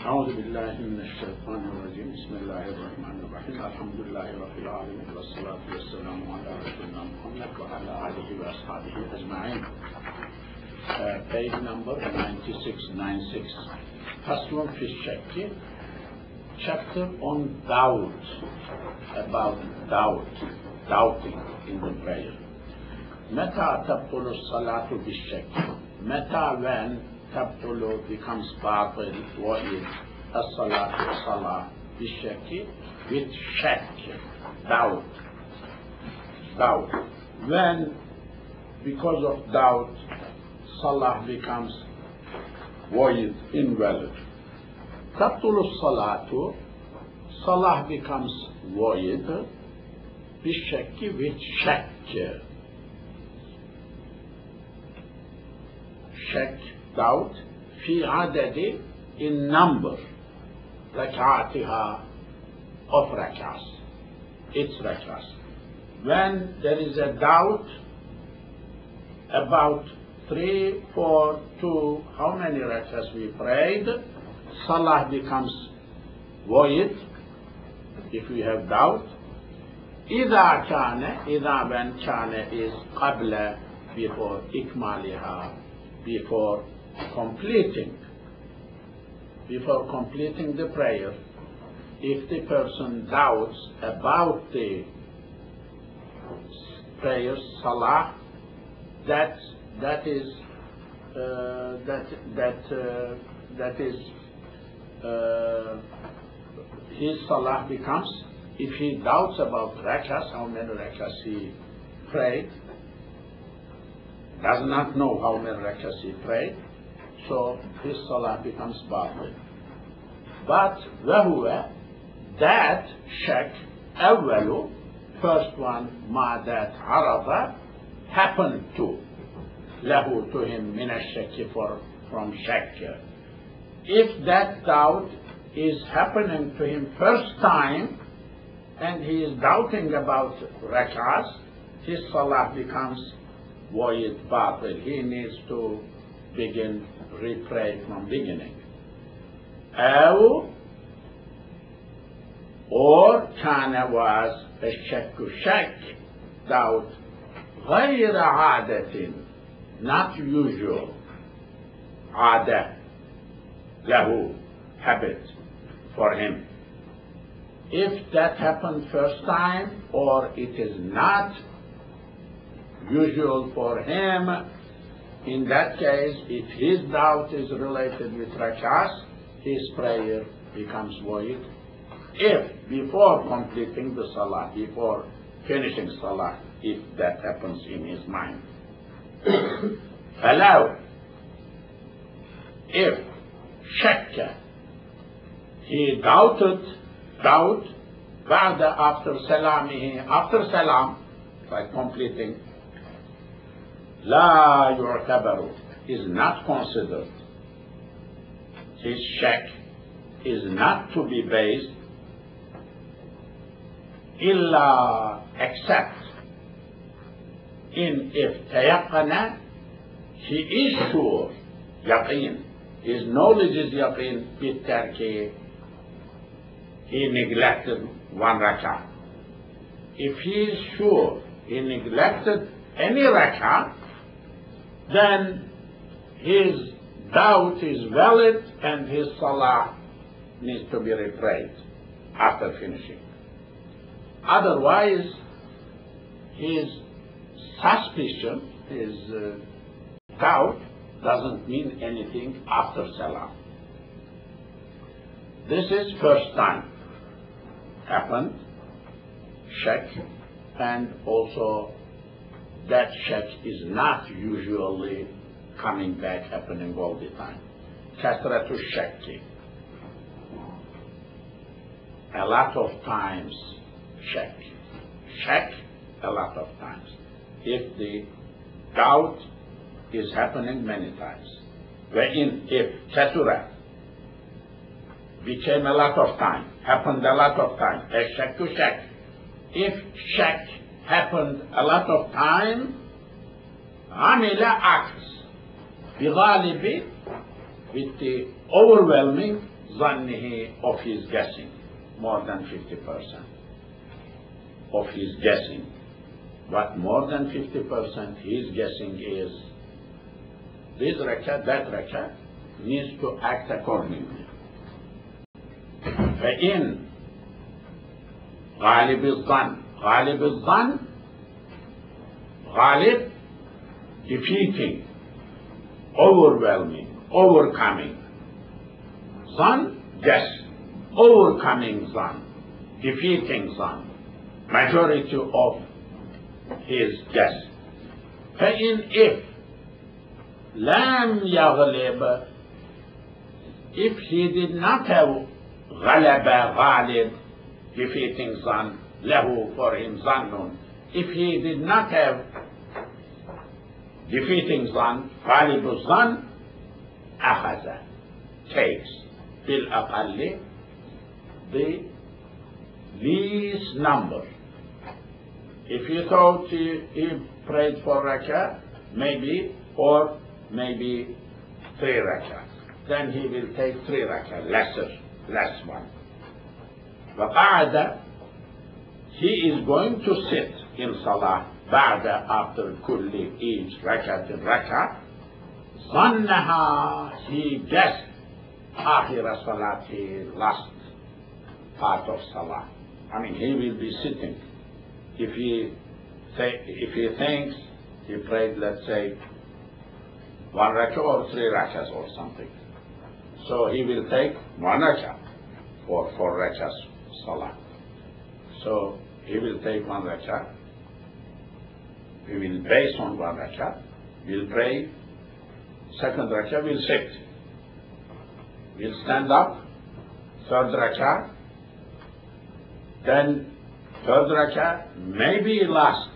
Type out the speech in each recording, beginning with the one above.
أعوذ بالله من الشيطان الرجيم بسم الله الرحمن الرحيم الحمد لله رب العالمين والصلاة والسلام على رسولنا محمد وعلى آله وأصحابه أجمعين uh, page number 9696 فصل في الشك chapter on doubt about doubt doubting in the prayer متى تبطل الصلاة بالشك متى when capital becomes back and what is as-salatu salah bishakki with shak, doubt. Doubt. Then, because of doubt salah becomes void, invalid. Tatulu salatu, salah becomes void, bishakki with shak. Shak doubt في عدد in number ركعاتها of rak'ahs its rak'ahs when there is a doubt about three, four, two, how many rak'ahs we prayed, salah becomes void if we have doubt. إذا كان إذا when كان is قبل before إكمالها before completing. Before completing the prayer if the person doubts about the prayer salah that that is uh, that that uh, that is uh, his salah becomes if he doubts about rakas how many rakas he prayed does not know how many rakas he prayed so his salah becomes batil but وهو that shak أوله first one ما that عرض happened to له to him من الشك for, from shak if that doubt is happening to him first time and he is doubting about rak'ahs his salah becomes void batil he needs to begin repray from beginning أو or كان was الشك شك doubt غير عادة not usual عادة له habit for him if that happened first time or it is not usual for him in that case if his doubt is related with rakas his prayer becomes void if before completing the salah before finishing salah if that happens in his mind allow if shakka he doubted doubt بعد after salamihi after salam by completing لا يعتبر is not considered his shak is not to be based إلا except in if تيقن he is sure يقين his knowledge is يقين بالترك he neglected one rakah if he is sure he neglected any rakah then his doubt is valid and his salah needs to be reprayed after finishing Otherwise, his suspicion, his uh, doubt, doesn't mean anything after salah. This is first time happened, shak, and also that check is not usually coming back happening all the time. Kasratu shakki. A lot of times check. Check a lot of times. If the doubt is happening many times. Wherein if kasura became a lot of time, happened a lot of time, a to shak. If shak happened a lot of time, عمل acts بغالب with the overwhelming ظنه of his guessing, more than 50% of his guessing. But more than 50% his guessing is this rakah, that rakah needs to act accordingly. فإن غالب الظن غالب الظن غالب defeating overwhelming overcoming Son, yes. Overcoming son, defeating son, majority of his yes. فإن if لم يغلب if he did not have غلب غالب defeating son له for him ظن if he did not have defeating son غالب الظن أخذ takes بالأقل the least number. If you thought he, he prayed for rakah, maybe, or maybe three rakah, then he will take three rakah, lesser, less one. وقعد he is going to sit in salah ba'da after kulli each rakat in rakat. Zannaha, he guessed akhira salat, the last part of salah. I mean, he will be sitting. If he, say, if he thinks he prayed, let's say, one rakat or three rakats or something. So he will take one rakat for four rakats salah. So he will take one rakah. He will base on one rakah. Will pray. Second rakah will sit. We'll stand up, third rakah, then third rakah, maybe last.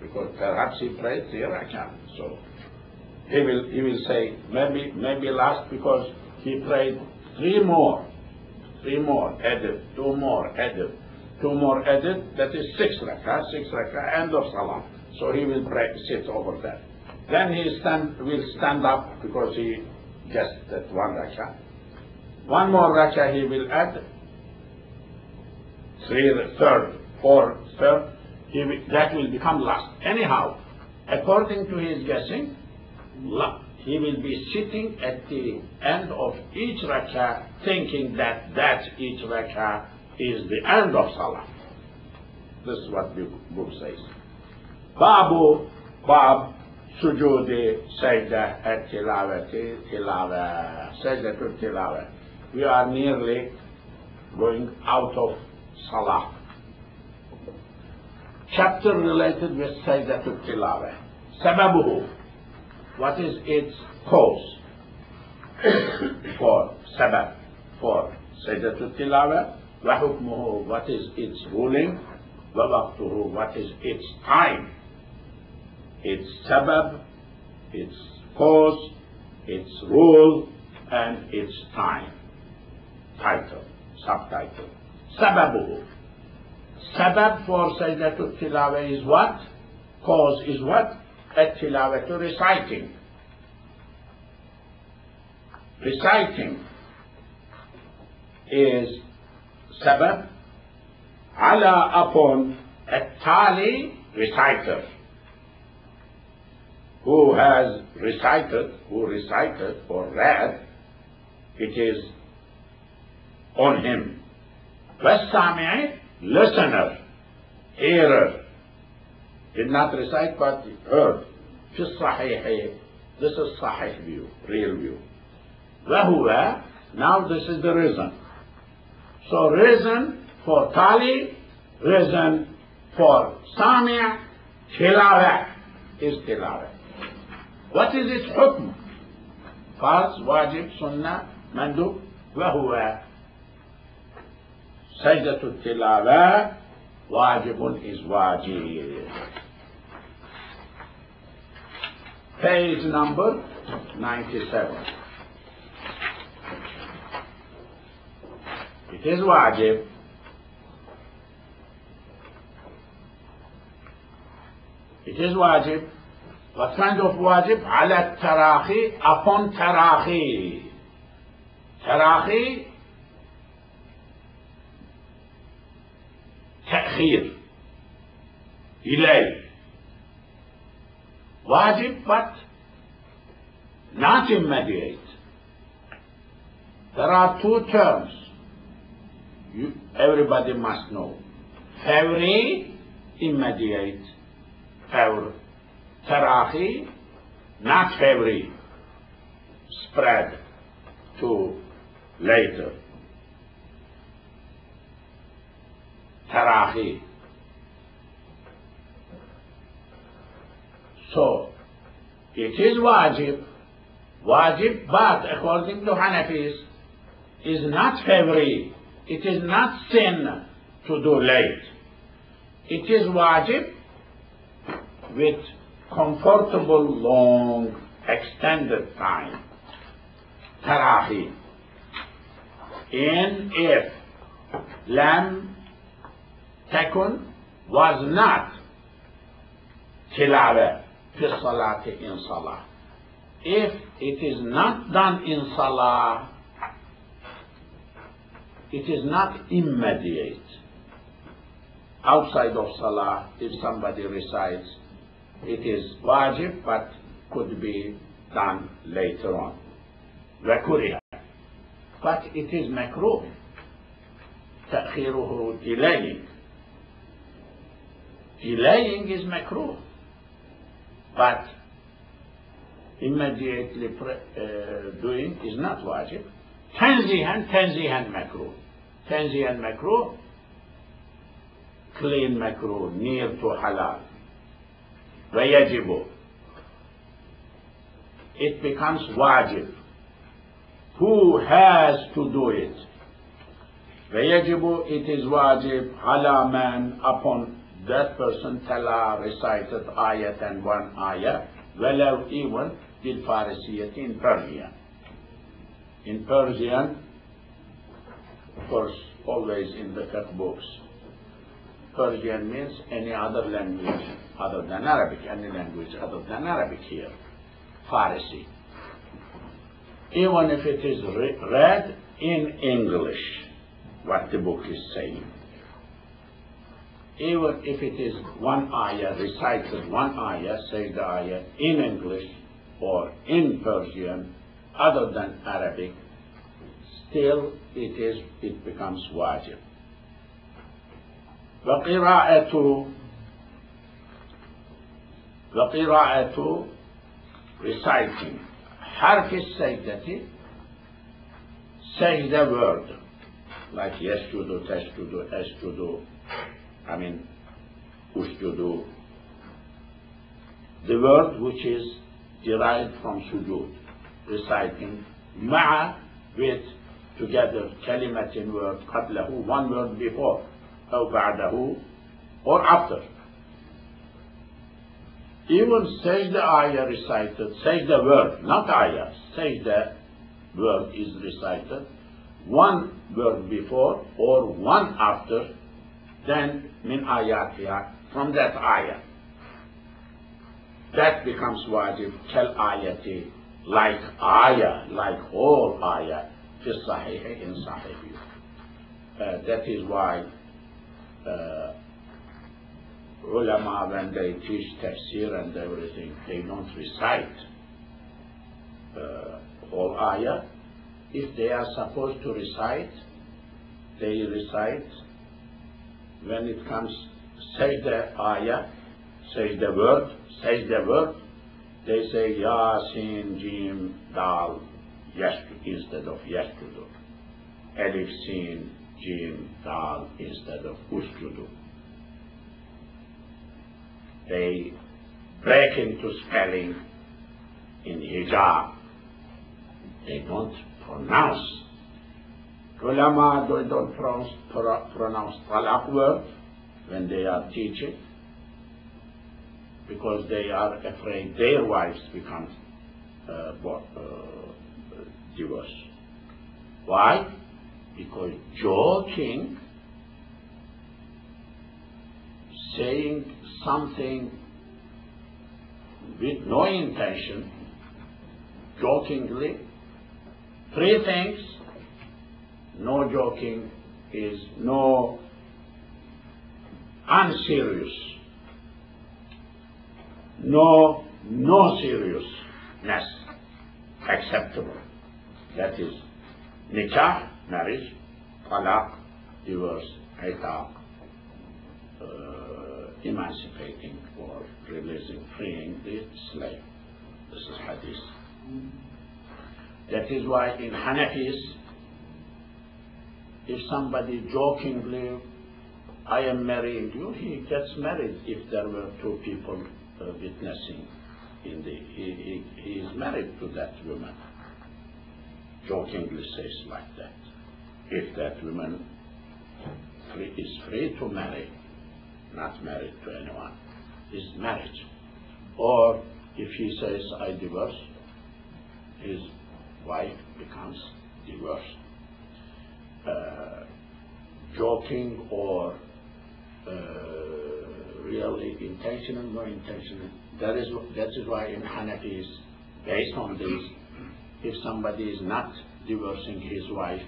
Because perhaps he prayed three rakah. So he will he will say maybe maybe last because he prayed three more. Three more added, two more added, two more added, that is six rakah, six rakah, end of salah. So he will pray, sit over there. Then he stand, will stand up because he guessed that one rakah. One more rakah he will add. Three, third, four, third. He will, that will become last. Anyhow, according to his guessing, he will be sitting at the end of each rakah thinking that that each rakah is the end of salah. This is what the book says. Babu, Bab, sujudi, sajda, at tilawati, tilawa, sajda to tilawa. We are nearly going out of salah. Chapter related with sajda to tilawa. Sababuhu what is its cause for sabab, for sajdatul tilawa, wa hukmuhu, what is its ruling, wa waqtuhu, what is its time, its sabab, its cause, its rule, and its time. Title, subtitle. Sababuhu. Sabab for sajdatul tilawa is what? Cause is what? At Tilawatu reciting. Reciting is sabab ala upon a tali reciter who has recited, who recited or read, it is on him. والسامع, listener, hearer, did not recite but heard. في الصحيح, this is صحيح view, real view. وهو, now this is the reason. So reason for tali, reason for sami' tilawah is tilawah. What is its حكم فرض واجب سنة مندوب وهو سجدة التلاوة واجب is واجب page number 97 it is واجب it is واجب What kind of wajib? على التراخي upon tarahi. تراخي تأخير delay wajib but not immediate there are two terms you, everybody must know. Fawri immediate fawr tarahi not fawri spread to later. Tarahi So, it is wajib, wajib, but according to Hanafis, is not heavy. It is not sin to do late. It is wajib with comfortable, long, extended time. Tarahi. In if lam takun was not tilawah في الصلاة in salah. If it is not done in salah, it is not immediate. Outside of salah, if somebody recites, it is wajib, but could be done later on. وكره. But it is makruh. تأخيره delaying. Delaying is makruh But immediately uh, doing is not wajib. Tanzihan, tanzihan makruh. Tanzihan makruh, clean makruh, near to halal. Vayajibu. It becomes wajib. Who has to do it? Vayajibu, it is wajib, ala man upon that person tala recited ayat and one ayat. walau even bil Farisiyat in Persian. In Persian, of course, always in the textbooks. Persian means any other language other than Arabic, any language other than Arabic here, Farsi. Even if it is re read in English, what the book is saying even if it is one ayah, recited one ayah, say the ayah in English or in Persian, other than Arabic, still it is, it becomes wajib. وقراءة وقراءة reciting حرف السجدة say the word like يسجد تسجد أسجد I mean, usjudu. The word which is derived from sujud, reciting, ma'a, with, together, kalimat in word, qablahu, one word before, or ba'dahu, or after. Even sajda ayah recited, sajda word, not ayah, sajda word is recited, one word before or one after then min ayatiha, from that ayah. That becomes wajib, kal ayati, like ayah, like all ayah, fi sahih in sahih. Uh, that is why uh, ulama, when they teach tafsir and everything, they don't recite uh, all ayah. If they are supposed to recite, they recite when it comes, say the ayah, say the word, say the word, they say Yasin, Jim, Dal, Yashtu instead of Yashtudu. Elif, Sin, Jim, Dal instead of Usjudu. They break into spelling in hijab. They don't pronounce Ulama they don't pronounce, talaq word when they are teaching because they are afraid their wives become uh, uh, divorced. Why? Because joking, saying something with no intention, jokingly, three things, no joking is no unserious, no, no seriousness acceptable. That is nikah, marriage, talaq, divorce, itaq, uh, emancipating or releasing, freeing the slave. This is hadith. That is why in Hanafis, if somebody jokingly, I am marrying you, he gets married if there were two people uh, witnessing. In the, he, he, he is married to that woman. Jokingly says like that. If that woman free, is free to marry, not married to anyone, is marriage. Or if he says, I divorce, his wife becomes divorced. Uh, joking or uh, really intentional, no intentional. That is, that is why in Hanafis, based on this, if somebody is not divorcing his wife,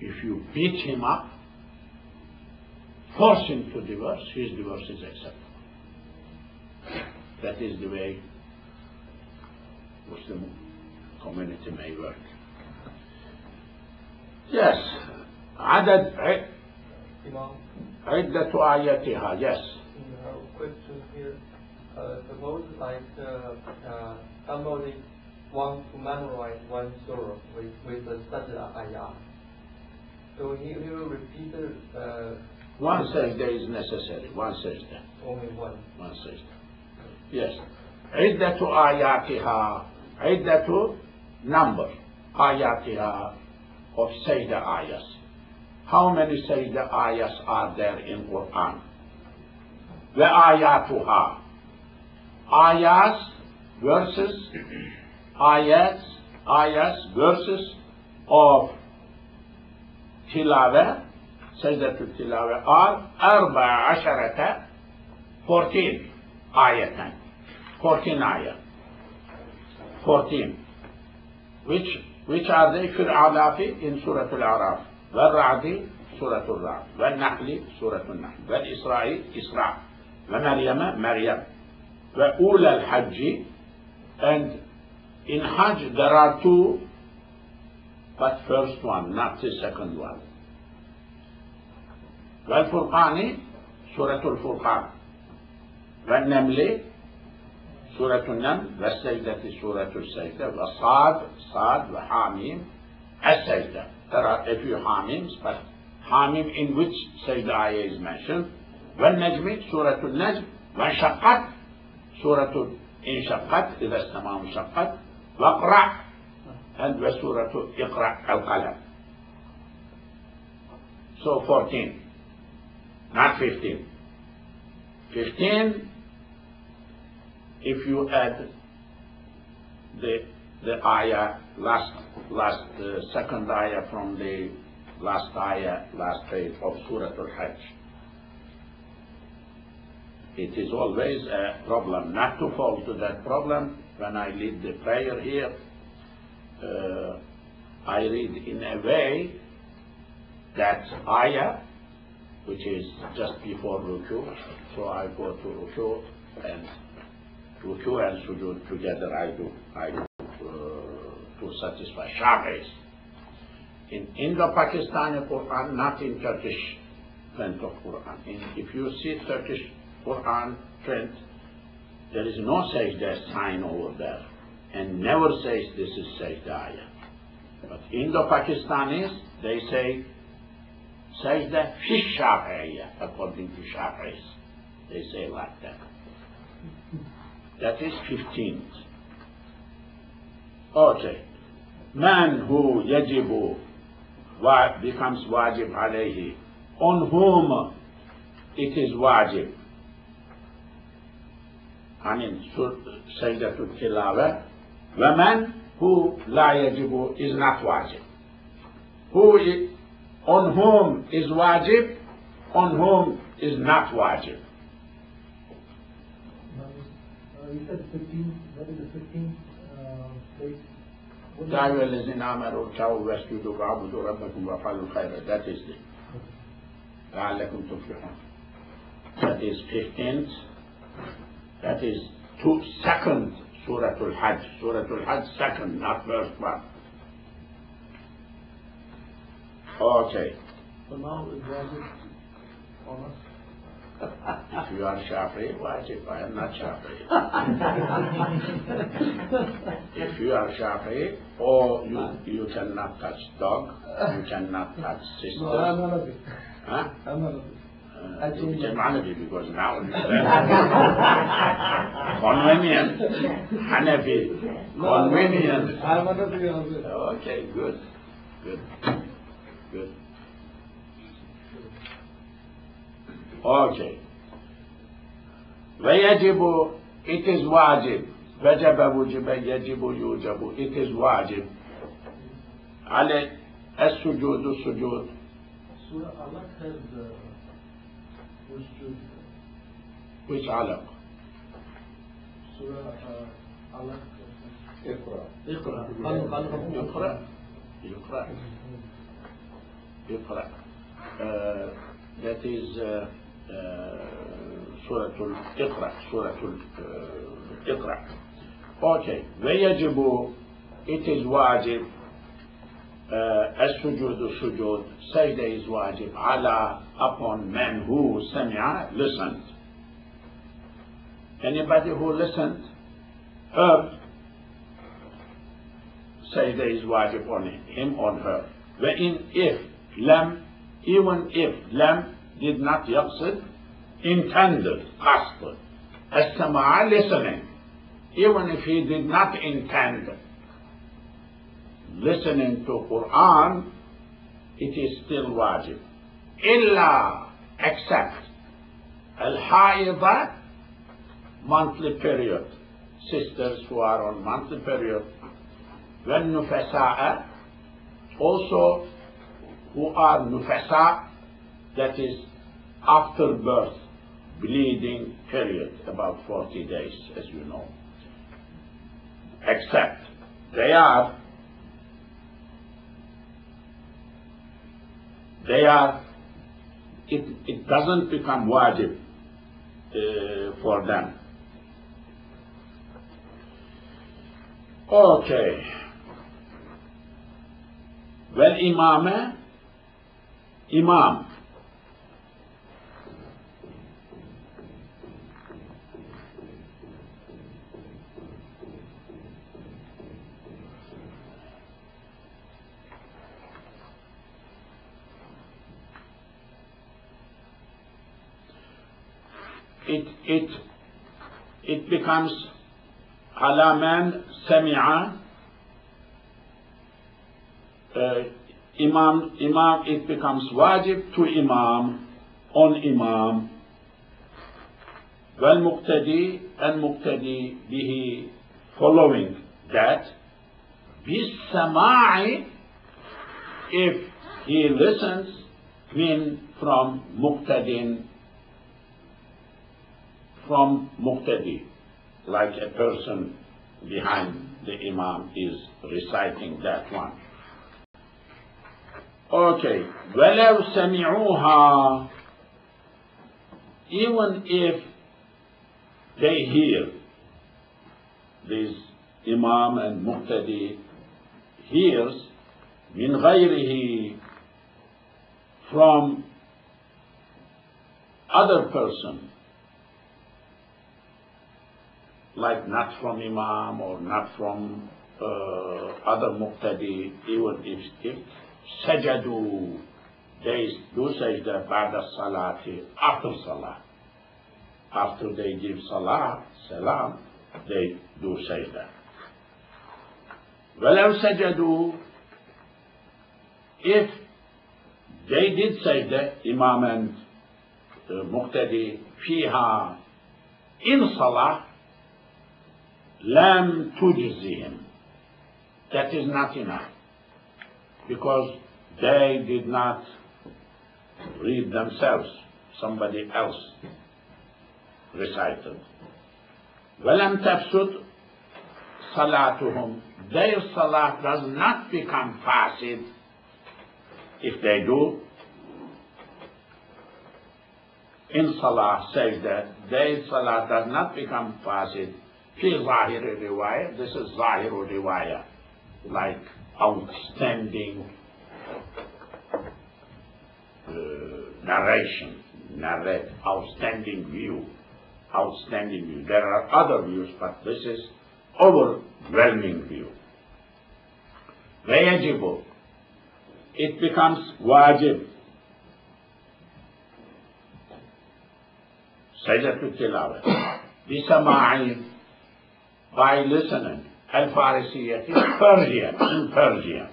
if you beat him up, force him to divorce, his divorce is acceptable. That is the way Muslim community may work. Yes, عدد Imam, عدة آياتها yes you know, question here. Uh, suppose like uh, uh, somebody wants to memorize one surah with, with a sajda ayah. So he, he will repeat it, uh, one sajda is necessary one sajda only one. one sajda yes عدة آياتها عدة number آياتها of sajda ayahs. How many sajda ayahs are there in Quran? The ayatuha. Ayahs verses, ayats, ayas verses of tilave, secdetul tilave are arba Asharata, 14 ayat. 14 ayat. 14. Which which are they في in سورة الأعراف والرعد سورة الرعد والنحل سورة النحل والإسراء إسراء ومريم مريم. وأولى الحج and in Hajj there are two but first one not the second one. والفرقان سورة الفرقان. والنمل سورة النمل والسجدة سورة السجدة والصاد صاد وحاميم السجدة. There are a few حاميms but حاميم in which سجدة ayah is mentioned. والنجم سورة النجم وانشقت. سورة انشقت إذا السماء انشقت. واقرأ. And وسورة اقرأ القلم. So 14 not 15. 15, if you add the, the ayah, last, last uh, second ayah from the last ayah, last page of Surah Al-Hajj, it is always a problem not to fall to that problem. When I lead the prayer here, uh, I read in a way that ayah which is just before ruku. So I go to ruku and ruku and sujood together. I do I do uh, to satisfy Shafi'is. In Indo-Pakistani Quran, not in Turkish print of Quran. In, if you see Turkish Quran print, there is no sajda sign over there, and never says this is sajda ayah. But Indo-Pakistanis, they say sajda fi Shafi'iyya, according to Shafi'is. They say like that that is 15th okay. Man who yajibu becomes wajib alayhi. On whom it is wajib. I mean sajdatul tilawa man who la yajibu is not wajib. Who is, on whom is wajib on whom is not wajib. you said fifteen, what is the fifteenth, uh, date? What is- يا أيها الذين آمنوا اركعوا واسجدوا واعبدوا ربكم وافعلوا الخير that is the لعلكم تفلحون that is 15th that is two second Surah Al-Hajj Surah Al-Hajj second not first one okay So now is wajib on us? If you are Shafi wajib I am not Shafi if you are Shafi or you, you cannot touch dog you cannot touch sister No, I'm not huh? I'm not a bit. Uh, I you became Hanafi because now it's convenient. Hanafi, No, I'm not a bit. convenient. I'm not a bit on this. Okay, good, good, good. Okay. ويجب it is واجب وجب وجب يجب يوجب it is واجب على السجود السجود Surah Allah has, uh, which should, which علق Surah, uh, Allah. اقرأ اقرأ. يقرأ يقرأ uh, that is uh, uh, سورة الإقرأ سورة الإقرأ okay ويجب it is واجب uh, السجود السجود سجدة is واجب على upon men who سمع listened anybody who listened heard sajda is wajib on him on her. وإن if لم even if لم did not يقصد intended قصد السماع listening even if he did not intend listening to Quran it is still wajib إلا except الحائضة monthly period sisters who are on monthly period والنفساء also who are nufasa that is after birth bleeding period, about 40 days, as you know. Except they are they are it, it doesn't become wajib uh, for them. Okay. Well, Imam, imam, it it it becomes على من سمع uh, imam imam it becomes wajib to imam on imam والمقتدي المقتدي به following that بالسماع if he listens من from muqtadin from muqtadi like a person behind the imam is reciting that one Okay. ولو سمعوها even if they hear this Imam and Muqtadi hears من غيره from other person like not from Imam or not from uh, other Muqtadi even if, if سجدوا they do sajda بعد الصلاة after salah after they give salah salam they do sajda ولو سجدوا if they did sajda imam and uh, muqtadi فيها in salah لم تجزهم that is not enough because they did not read themselves, somebody else recited. وَلَمْ تَفْسُدْ صَلَاتُهُمْ Their salat does not become fasid if they do in salah says that their salah does not become fasid fi zahir riwayah this is zahir riwayah like outstanding uh, narration narrate outstanding view outstanding view there are other views but this is overwhelming view ويجب it becomes wajib Sajdatul Tilawat. Bisama'in, by listening. Al-Farisiyat in Persian, in Persian.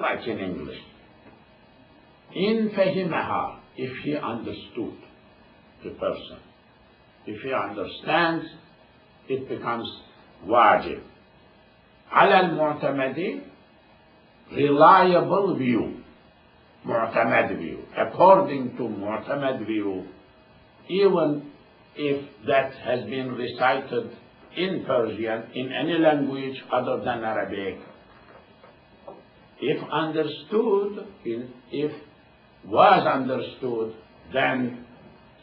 Like in English. In fahimaha, if he understood the person. If he understands, it becomes wajib. Ala al-mu'tamadi, reliable view. Mu'tamad view. According to mu'tamad view, even if that has been recited in Persian, in any language other than Arabic, if understood, if was understood, then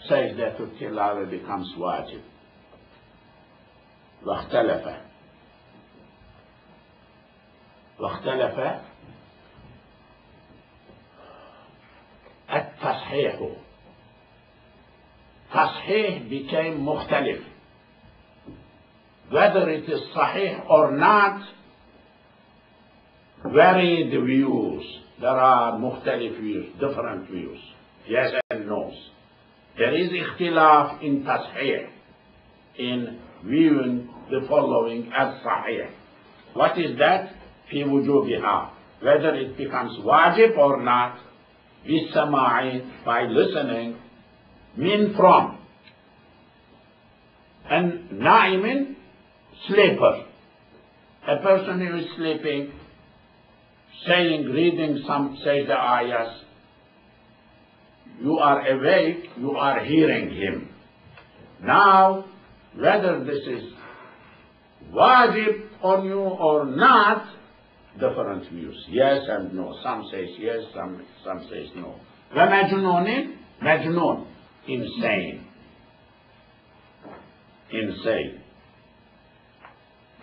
سجدة التلاوة becomes واجب واختلف واختلف التصحيح تصحيح became مختلف whether it is صحيح or not varied views there are مختلف views different views yes and no there is اختلاف in تصحيح in viewing the following as صحيح what is that في وجوبها whether it becomes واجب or not بالسماع by listening mean from and naimin sleeper a person who is sleeping saying reading some say the ayahs you are awake you are hearing him now whether this is wajib on you or not different views yes and no some says yes some some says no ومجنون مجنون insane. Insane.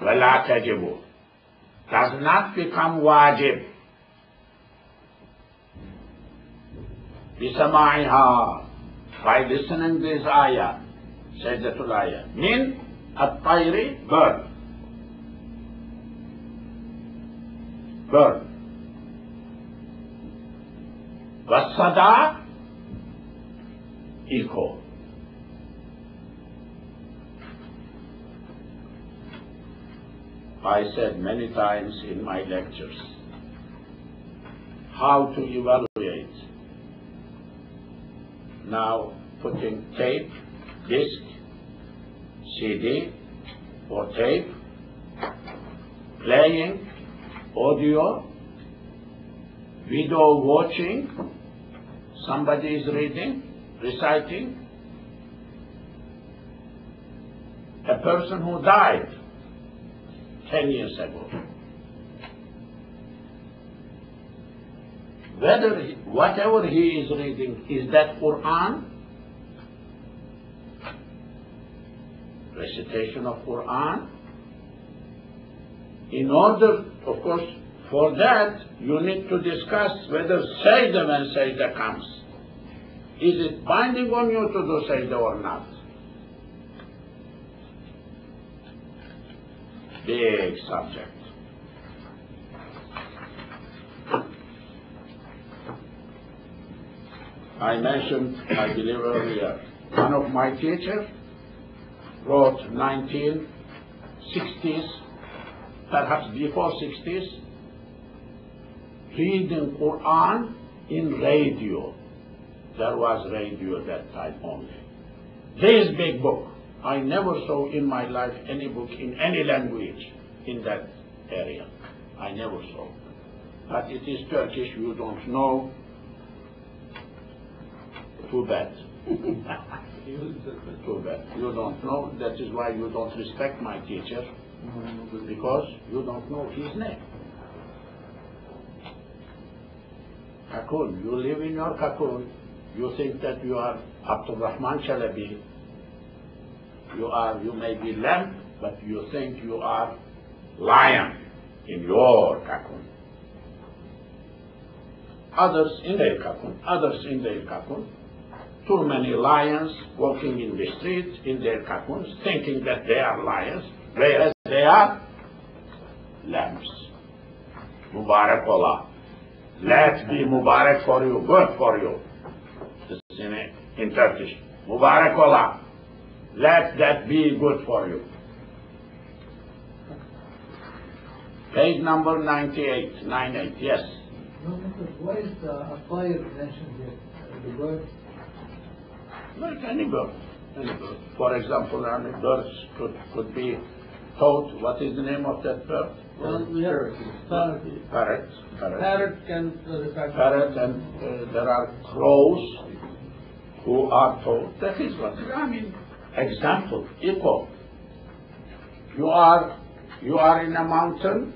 ولا تجب does not become wajib بسماعها by listening this ayah سجدة الآية من الطير bird bird والصدى equal. I said many times in my lectures how to evaluate. Now putting tape, disc, CD or tape, playing, audio, video watching, somebody is reading, reciting a person who died 10 years ago. Whether, he, whatever he is reading, is that Quran? Recitation of Quran? In order, of course, for that, you need to discuss whether Sajda when Sajda comes. Is it binding on you to do sajda or not? Big subject. I mentioned, I believe earlier, one of my teachers wrote 1960s, perhaps before 60s, reading Quran in radio. There was radio at that time only. This big book. I never saw in my life any book in any language in that area. I never saw. But it is Turkish, you don't know. Too bad. Too bad. You don't know. That is why you don't respect my teacher. Because you don't know his name. Cocoon. You live in your cocoon. You think that you are Abdul Rahman Chalabi. You are, you may be lamb, but you think you are lion in your cocoon. Others in their cocoon, others in their cocoon. Too many lions walking in the street in their cocoons, thinking that they are lions, whereas they are lambs. Mubarak Allah. Let be Mubarak for you, good for you. Is in, in Turkish. Mubarak Allah. Let that be good for you. Page number 98, 98, yes. No, Mr. Why is uh, a fire mentioned here? The bird? Like any bird, any bird. For example, any birds could, could be taught, what is the name of that bird? Well, we have parrot. Parrot. Parrot. Parrot can uh. Parrot and uh, there are crows who are taught. That is what, I mean, example, equal. You are, you are in a mountain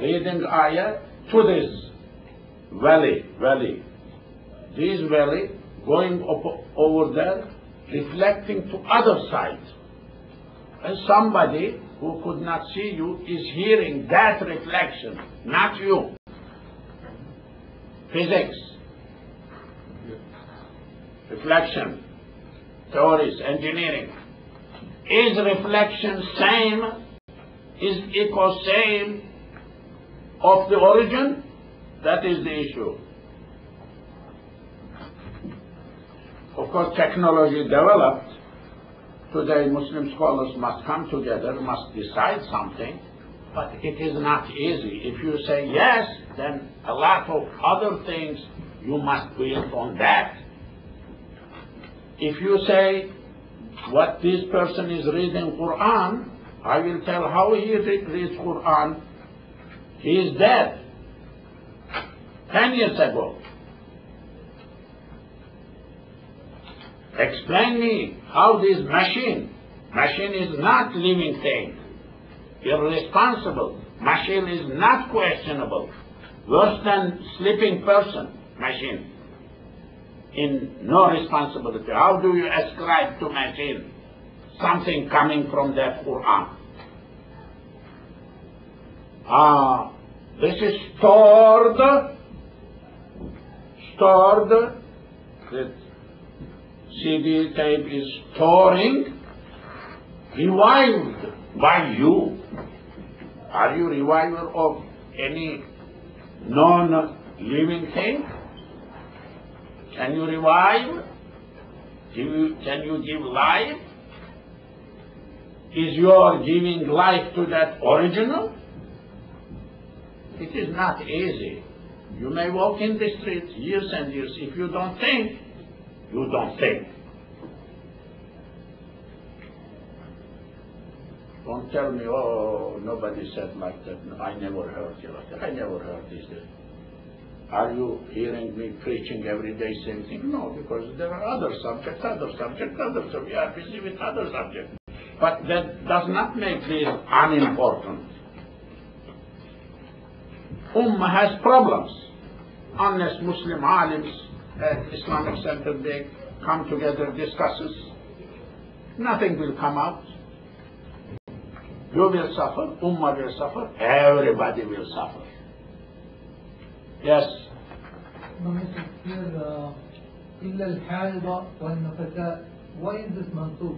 reading ayah to this valley, valley. This valley going up over there, reflecting to other side. And somebody who could not see you is hearing that reflection, not you. Physics, reflection, theories, engineering. Is reflection same, is equal same of the origin? That is the issue. Of course, technology developed. Today, Muslim scholars must come together, must decide something, but it is not easy. If you say yes, then a lot of other things you must build on that. If you say what this person is reading Quran, I will tell how he read, reads Quran. He is dead. Ten years ago. Explain me how this machine, machine is not living thing, irresponsible. Machine is not questionable. Worse than sleeping person, machine. In no responsibility. How do you ascribe to machine something coming from that Quran? Ah, this is stored, stored, that CD tape is storing, revived by you. Are you reviver of any non-living thing? Can you revive? Can you give life? Is your giving life to that original? It is not easy. You may walk in the streets years and years. If you don't think, you don't think. Don't tell me, oh, nobody said like that. I never heard you like that. I never heard this. Are you hearing me preaching every day same thing? No, because there are other subjects, other subjects, other subjects. We are busy with other subjects. But that does not make this unimportant. Ummah has problems. Unless Muslim alims at Islamic Center, they come together, discusses, nothing will come out. You will suffer, Ummah will suffer, everybody will suffer. Yes, Here, uh, إلا الحائض والنفساء. Why is this mansub?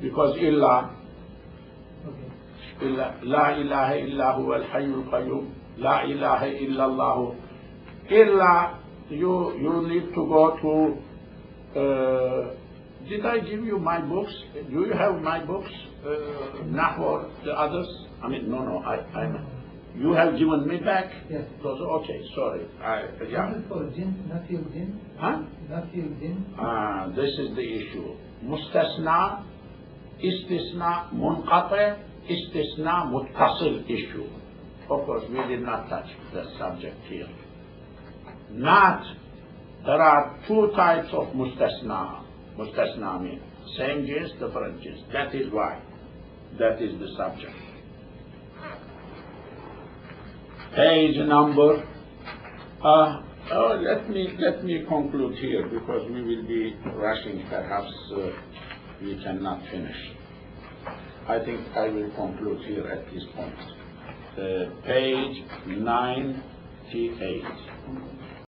because Okay. illa la ilaha illa huwa al-hayyul qayyum, la ilaha illa Allah. Illa, you, you need to go to, uh, did I give you my books? Do you have my books? Uh, Nahor, the others? I mean, no, no, I, I'm, you have given me back? Yes. Those, okay, sorry. I, yeah. This is for jinn, al-jinn. Huh? Al-jinn. Ah, this is the issue. Mustasna, istisna, munqati, istisna, muttasil issue. Of course, we did not touch the subject here. Not, there are two types of mustasna. mustasna min. Same jins, different jins. That is why. That is the subject. Page number. Uh, oh, let me let me conclude here because we will be rushing. Perhaps uh, we cannot finish. I think I will conclude here at this point. Uh, page 98.